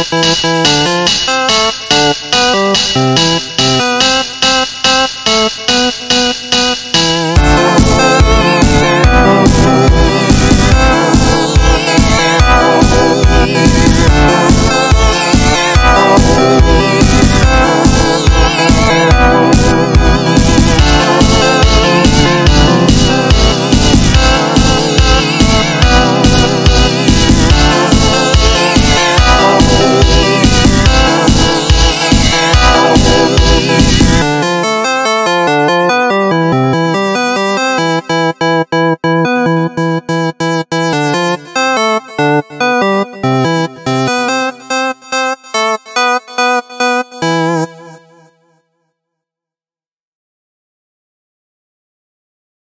Música